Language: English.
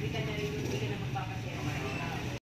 we can